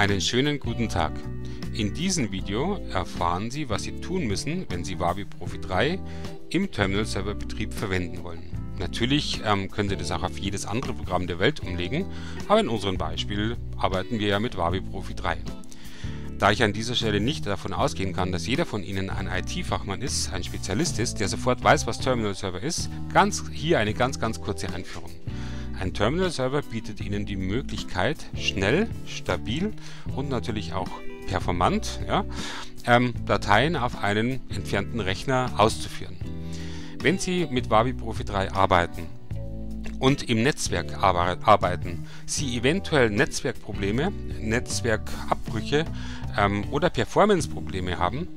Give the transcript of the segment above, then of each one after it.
Einen schönen guten Tag. In diesem Video erfahren Sie, was Sie tun müssen, wenn Sie Wavi Profi 3 im Terminal-Server-Betrieb verwenden wollen. Natürlich ähm, können Sie das auch auf jedes andere Programm der Welt umlegen, aber in unserem Beispiel arbeiten wir ja mit Wavi Profi 3. Da ich an dieser Stelle nicht davon ausgehen kann, dass jeder von Ihnen ein IT-Fachmann ist, ein Spezialist ist, der sofort weiß, was Terminal-Server ist, ganz hier eine ganz, ganz kurze Einführung. Ein Terminal-Server bietet Ihnen die Möglichkeit, schnell, stabil und natürlich auch performant ja, ähm, Dateien auf einen entfernten Rechner auszuführen. Wenn Sie mit Wavi Profi 3 arbeiten und im Netzwerk arbeiten, Sie eventuell Netzwerkprobleme, Netzwerkabbrüche ähm, oder Performance-Probleme haben,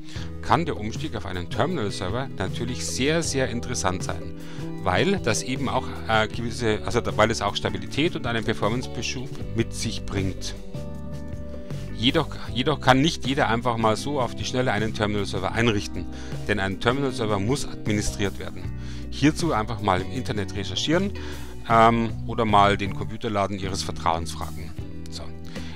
kann der Umstieg auf einen Terminal-Server natürlich sehr, sehr interessant sein weil das eben auch äh, gewisse, also weil es auch Stabilität und einen Performance-Beschub mit sich bringt. Jedoch, jedoch kann nicht jeder einfach mal so auf die Schnelle einen Terminal-Server einrichten, denn ein Terminal-Server muss administriert werden. Hierzu einfach mal im Internet recherchieren ähm, oder mal den Computerladen Ihres Vertrauens fragen.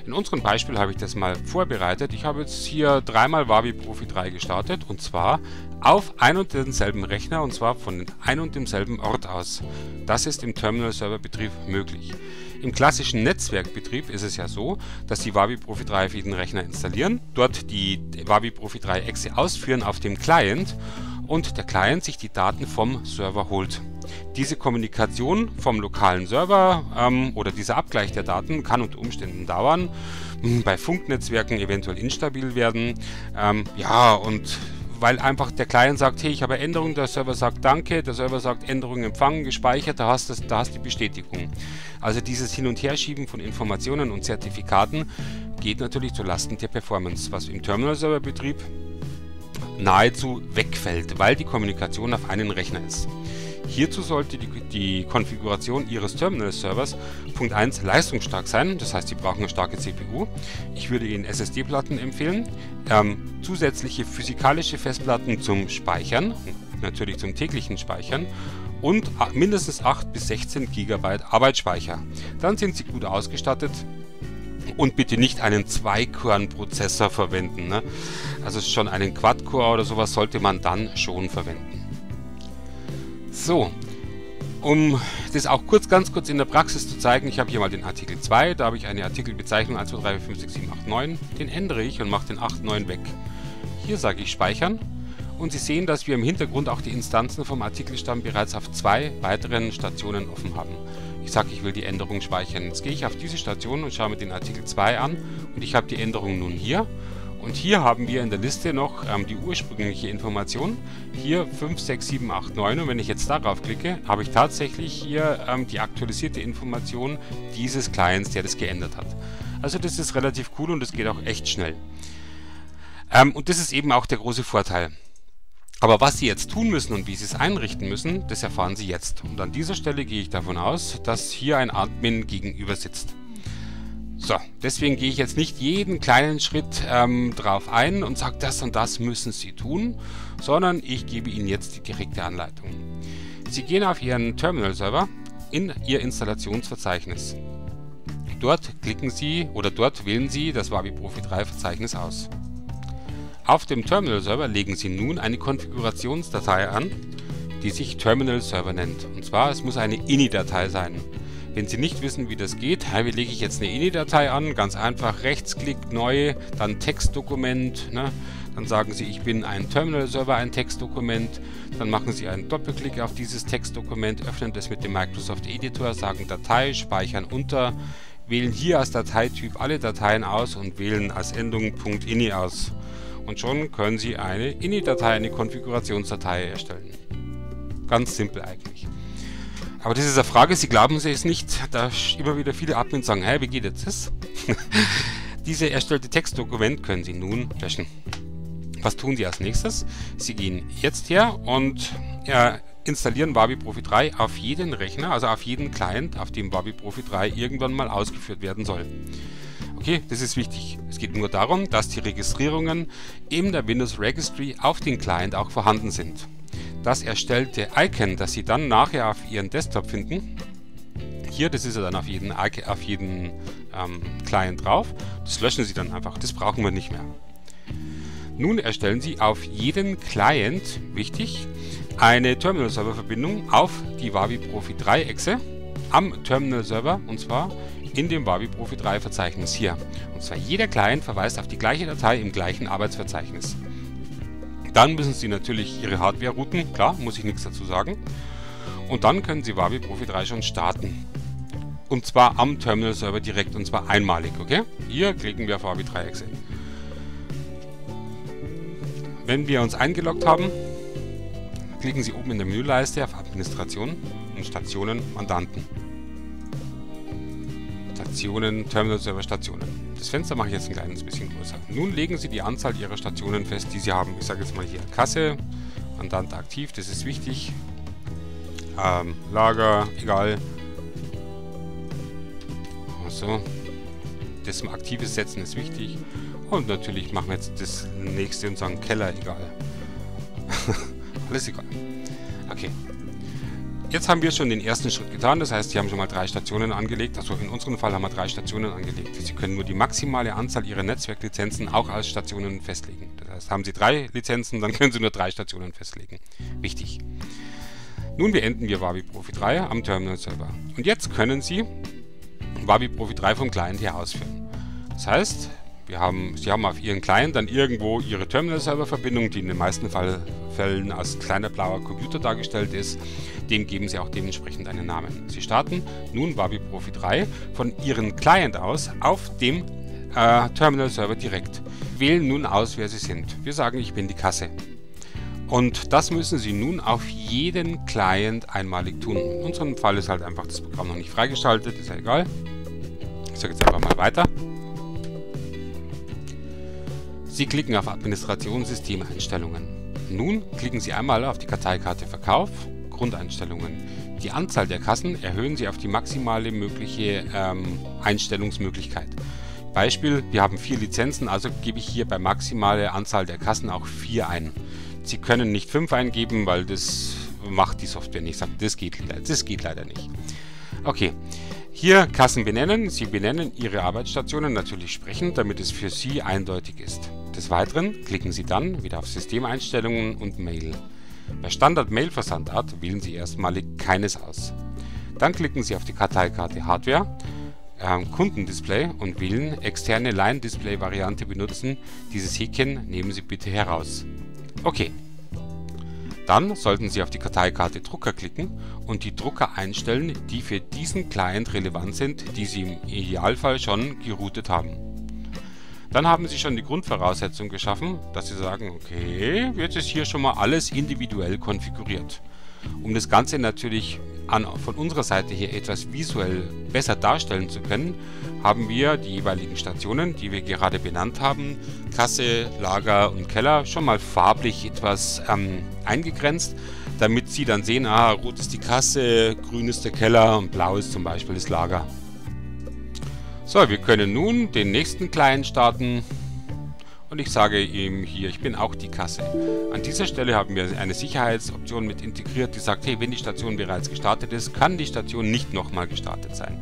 In unserem Beispiel habe ich das mal vorbereitet. Ich habe jetzt hier dreimal Wavi Profi 3 gestartet und zwar auf ein und denselben Rechner und zwar von ein und demselben Ort aus. Das ist im Terminal-Server-Betrieb möglich. Im klassischen Netzwerkbetrieb ist es ja so, dass die Wavi Profi 3 auf jeden Rechner installieren, dort die Wavi Profi 3 Exe ausführen auf dem Client und der Client sich die Daten vom Server holt. Diese Kommunikation vom lokalen Server ähm, oder dieser Abgleich der Daten kann unter Umständen dauern, bei Funknetzwerken eventuell instabil werden. Ähm, ja, und weil einfach der Client sagt, hey, ich habe Änderungen, der Server sagt Danke, der Server sagt Änderungen empfangen, gespeichert, da hast du da hast die Bestätigung. Also dieses Hin- und Herschieben von Informationen und Zertifikaten geht natürlich zu Lasten der Performance, was im Terminal-Server-Betrieb nahezu wegfällt, weil die Kommunikation auf einen Rechner ist. Hierzu sollte die, die Konfiguration Ihres Terminal-Servers Punkt 1 leistungsstark sein, das heißt, Sie brauchen eine starke CPU. Ich würde Ihnen SSD-Platten empfehlen, ähm, zusätzliche physikalische Festplatten zum Speichern, natürlich zum täglichen Speichern und mindestens 8 bis 16 GB Arbeitsspeicher. Dann sind Sie gut ausgestattet und bitte nicht einen Zweikorn-Prozessor verwenden. Ne? Also schon einen Quad-Core oder sowas sollte man dann schon verwenden. So, um das auch kurz, ganz kurz in der Praxis zu zeigen, ich habe hier mal den Artikel 2, da habe ich eine Artikelbezeichnung 1, 2, 3, 4, 5, 6, 7, 8, 9, den ändere ich und mache den 8, 9 weg. Hier sage ich Speichern und Sie sehen, dass wir im Hintergrund auch die Instanzen vom Artikelstamm bereits auf zwei weiteren Stationen offen haben. Ich sage, ich will die Änderung speichern. Jetzt gehe ich auf diese Station und schaue mir den Artikel 2 an und ich habe die Änderung nun hier und hier haben wir in der Liste noch ähm, die ursprüngliche Information. Hier 5, 6, 7, 8, 9. Und wenn ich jetzt darauf klicke, habe ich tatsächlich hier ähm, die aktualisierte Information dieses Clients, der das geändert hat. Also das ist relativ cool und das geht auch echt schnell. Ähm, und das ist eben auch der große Vorteil. Aber was Sie jetzt tun müssen und wie Sie es einrichten müssen, das erfahren Sie jetzt. Und an dieser Stelle gehe ich davon aus, dass hier ein Admin gegenüber sitzt. So, deswegen gehe ich jetzt nicht jeden kleinen Schritt ähm, drauf ein und sage, das und das müssen Sie tun, sondern ich gebe Ihnen jetzt die direkte Anleitung. Sie gehen auf Ihren Terminal-Server in Ihr Installationsverzeichnis. Dort klicken Sie oder dort wählen Sie das Wavi Profi 3 Verzeichnis aus. Auf dem Terminal-Server legen Sie nun eine Konfigurationsdatei an, die sich Terminal Server nennt. Und zwar, es muss eine INI-Datei sein. Wenn Sie nicht wissen, wie das geht, wie lege ich jetzt eine INI-Datei an? Ganz einfach, Rechtsklick, neu, dann Textdokument. Ne? Dann sagen Sie, ich bin ein Terminal-Server, ein Textdokument. Dann machen Sie einen Doppelklick auf dieses Textdokument, öffnen das mit dem Microsoft Editor, sagen Datei, speichern unter, wählen hier als Dateityp alle Dateien aus und wählen als Endung .ini aus. Und schon können Sie eine INI-Datei, eine Konfigurationsdatei erstellen. Ganz simpel eigentlich. Aber das ist eine Frage, Sie glauben es nicht, da immer wieder viele Admins sagen, hey, wie geht jetzt das? Diese erstellte Textdokument können Sie nun löschen. Was tun Sie als nächstes? Sie gehen jetzt her und ja, installieren Wavi Profi 3 auf jeden Rechner, also auf jeden Client, auf dem Wavi Profi 3 irgendwann mal ausgeführt werden soll. Okay, das ist wichtig. Es geht nur darum, dass die Registrierungen in der Windows Registry auf den Client auch vorhanden sind das erstellte Icon, das Sie dann nachher auf Ihren Desktop finden, hier, das ist ja dann auf jeden, auf jeden ähm, Client drauf. Das löschen Sie dann einfach, das brauchen wir nicht mehr. Nun erstellen Sie auf jeden Client, wichtig, eine Terminal-Server-Verbindung auf die Wavi Profi 3 Exe am Terminal-Server und zwar in dem Wavi Profi 3 Verzeichnis hier. Und zwar jeder Client verweist auf die gleiche Datei im gleichen Arbeitsverzeichnis. Dann müssen Sie natürlich Ihre Hardware routen, klar, muss ich nichts dazu sagen. Und dann können Sie Wavi Profi 3 schon starten. Und zwar am Terminal-Server direkt und zwar einmalig, okay? Hier klicken wir auf Wavi 3 Exe. Wenn wir uns eingeloggt haben, klicken Sie oben in der Menüleiste auf Administration und Stationen Mandanten. Stationen, Terminal Server Stationen. Das Fenster mache ich jetzt ein kleines bisschen größer. Nun legen Sie die Anzahl Ihrer Stationen fest, die Sie haben. Ich sage jetzt mal hier Kasse, Mandant aktiv, das ist wichtig. Ähm, Lager, egal. So. Das aktives Setzen ist wichtig. Und natürlich machen wir jetzt das nächste und sagen Keller egal. Alles egal. Okay. Jetzt haben wir schon den ersten Schritt getan, das heißt, Sie haben schon mal drei Stationen angelegt. Also in unserem Fall haben wir drei Stationen angelegt. Sie können nur die maximale Anzahl Ihrer Netzwerklizenzen auch als Stationen festlegen. Das heißt, haben Sie drei Lizenzen, dann können Sie nur drei Stationen festlegen. Wichtig. Nun beenden wir Wavi Profi 3 am Terminal Server. Und jetzt können Sie Wavi Profi 3 vom Client her ausführen. Das heißt, wir haben, Sie haben auf Ihren Client dann irgendwo Ihre Terminal-Server-Verbindung, die in den meisten Fall, Fällen als kleiner blauer Computer dargestellt ist. Dem geben Sie auch dementsprechend einen Namen. Sie starten nun Wabi Profi 3 von Ihrem Client aus auf dem äh, Terminal-Server direkt. Wählen nun aus, wer Sie sind. Wir sagen, ich bin die Kasse. Und das müssen Sie nun auf jeden Client einmalig tun. In unserem Fall ist halt einfach das Programm noch nicht freigeschaltet, ist ja egal. Ich sage jetzt einfach mal weiter. Sie klicken auf Administrationssystemeinstellungen. Nun klicken Sie einmal auf die Karteikarte Verkauf, Grundeinstellungen. Die Anzahl der Kassen erhöhen Sie auf die maximale mögliche ähm, Einstellungsmöglichkeit. Beispiel, wir haben vier Lizenzen, also gebe ich hier bei maximale Anzahl der Kassen auch vier ein. Sie können nicht fünf eingeben, weil das macht die Software nicht. Sagt, das geht, das geht leider nicht. Okay, hier Kassen benennen. Sie benennen Ihre Arbeitsstationen natürlich sprechend, damit es für Sie eindeutig ist. Des Weiteren klicken Sie dann wieder auf Systemeinstellungen und Mail. Bei Standard-Mail-Versandart wählen Sie erstmalig keines aus. Dann klicken Sie auf die Karteikarte Hardware, äh, Kundendisplay und wählen externe Line-Display-Variante benutzen. Dieses Häkchen nehmen Sie bitte heraus. Okay. Dann sollten Sie auf die Karteikarte Drucker klicken und die Drucker einstellen, die für diesen Client relevant sind, die Sie im Idealfall schon geroutet haben. Dann haben Sie schon die Grundvoraussetzung geschaffen, dass Sie sagen, okay, jetzt ist hier schon mal alles individuell konfiguriert. Um das Ganze natürlich an, von unserer Seite hier etwas visuell besser darstellen zu können, haben wir die jeweiligen Stationen, die wir gerade benannt haben, Kasse, Lager und Keller, schon mal farblich etwas ähm, eingegrenzt, damit Sie dann sehen, ah, rot ist die Kasse, grün ist der Keller und blau ist zum Beispiel das Lager. So, wir können nun den nächsten Client starten und ich sage ihm hier, ich bin auch die Kasse. An dieser Stelle haben wir eine Sicherheitsoption mit integriert, die sagt, hey, wenn die Station bereits gestartet ist, kann die Station nicht nochmal gestartet sein.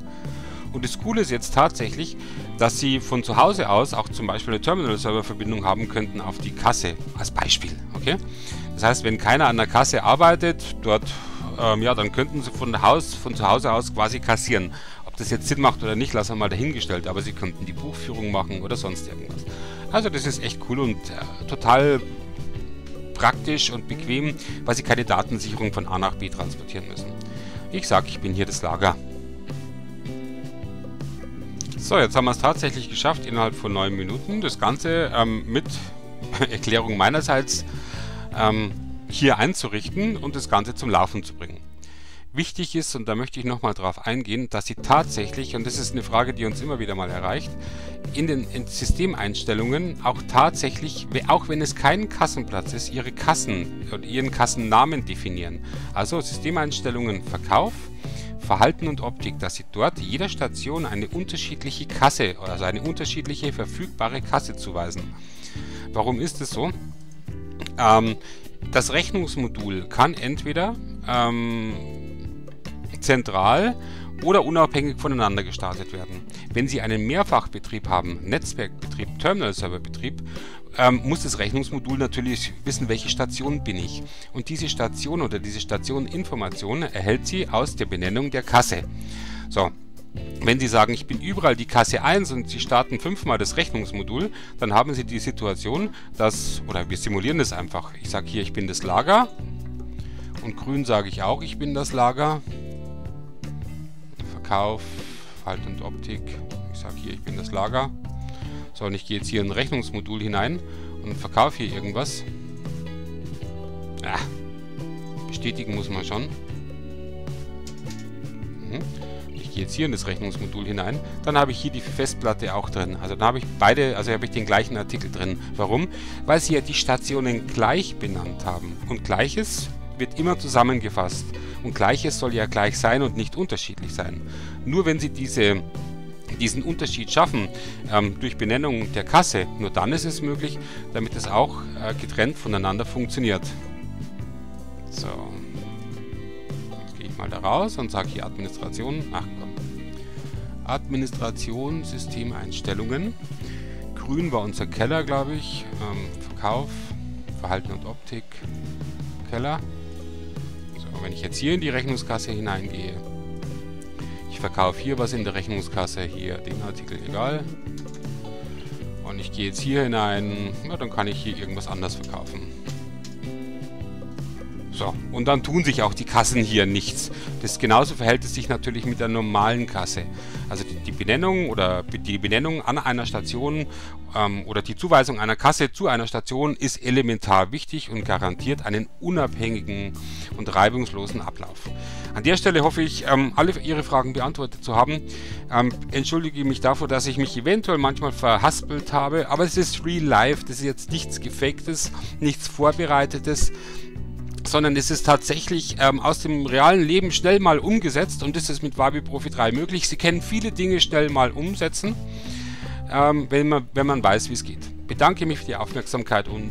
Und das Coole ist jetzt tatsächlich, dass Sie von zu Hause aus auch zum Beispiel eine Terminal-Server-Verbindung haben könnten auf die Kasse als Beispiel. Okay? Das heißt, wenn keiner an der Kasse arbeitet, dort, ähm, ja, dann könnten Sie von, Haus, von zu Hause aus quasi kassieren. Ob das jetzt Sinn macht oder nicht, lassen wir mal dahingestellt, aber sie könnten die Buchführung machen oder sonst irgendwas. Also das ist echt cool und äh, total praktisch und bequem, weil sie keine Datensicherung von A nach B transportieren müssen. Ich sage, ich bin hier das Lager. So, jetzt haben wir es tatsächlich geschafft, innerhalb von neun Minuten das Ganze ähm, mit Erklärung meinerseits ähm, hier einzurichten und das Ganze zum Laufen zu bringen. Wichtig ist, und da möchte ich nochmal drauf eingehen, dass Sie tatsächlich, und das ist eine Frage, die uns immer wieder mal erreicht, in den Systemeinstellungen auch tatsächlich, auch wenn es kein Kassenplatz ist, Ihre Kassen oder Ihren Kassennamen definieren. Also Systemeinstellungen Verkauf, Verhalten und Optik, dass Sie dort jeder Station eine unterschiedliche Kasse, also eine unterschiedliche verfügbare Kasse zuweisen. Warum ist es so? Ähm, das Rechnungsmodul kann entweder ähm, zentral oder unabhängig voneinander gestartet werden. Wenn Sie einen Mehrfachbetrieb haben, Netzwerkbetrieb, Terminal-Server-Betrieb, ähm, muss das Rechnungsmodul natürlich wissen, welche Station bin ich. Und diese Station oder diese Station-Information erhält sie aus der Benennung der Kasse. So, wenn Sie sagen, ich bin überall die Kasse 1 und Sie starten fünfmal das Rechnungsmodul, dann haben Sie die Situation, dass, oder wir simulieren das einfach. Ich sage hier, ich bin das Lager und grün sage ich auch, ich bin das Lager. Verkauf, Halt und Optik. Ich sage hier, ich bin das Lager. So, und ich gehe jetzt hier in ein Rechnungsmodul hinein und verkaufe hier irgendwas. Ja, bestätigen muss man schon. Mhm. Ich gehe jetzt hier in das Rechnungsmodul hinein. Dann habe ich hier die Festplatte auch drin. Also dann habe ich beide, also habe ich den gleichen Artikel drin. Warum? Weil sie ja die Stationen gleich benannt haben. Und Gleiches wird immer zusammengefasst. Und Gleiches soll ja gleich sein und nicht unterschiedlich sein. Nur wenn Sie diese diesen Unterschied schaffen ähm, durch Benennung der Kasse, nur dann ist es möglich, damit es auch äh, getrennt voneinander funktioniert. So, jetzt gehe ich mal da raus und sage hier Administration. Ach komm. Administration, Systemeinstellungen. Grün war unser Keller, glaube ich. Ähm, Verkauf, Verhalten und Optik, Keller. So, wenn ich jetzt hier in die Rechnungskasse hineingehe, ich verkaufe hier was in der Rechnungskasse, hier den Artikel egal. Und ich gehe jetzt hier hinein, na, dann kann ich hier irgendwas anders verkaufen. So, und dann tun sich auch die Kassen hier nichts. Das genauso verhält es sich natürlich mit der normalen Kasse. Also die, Benennung oder die Benennung an einer Station ähm, oder die Zuweisung einer Kasse zu einer Station ist elementar wichtig und garantiert einen unabhängigen und reibungslosen Ablauf. An der Stelle hoffe ich, ähm, alle Ihre Fragen beantwortet zu haben. Ähm, entschuldige mich davor, dass ich mich eventuell manchmal verhaspelt habe, aber es ist real life, das ist jetzt nichts Gefaktes, nichts Vorbereitetes sondern es ist tatsächlich ähm, aus dem realen Leben schnell mal umgesetzt und das ist mit Wabi Profi 3 möglich. Sie können viele Dinge schnell mal umsetzen, ähm, wenn, man, wenn man weiß, wie es geht. Bedanke mich für die Aufmerksamkeit und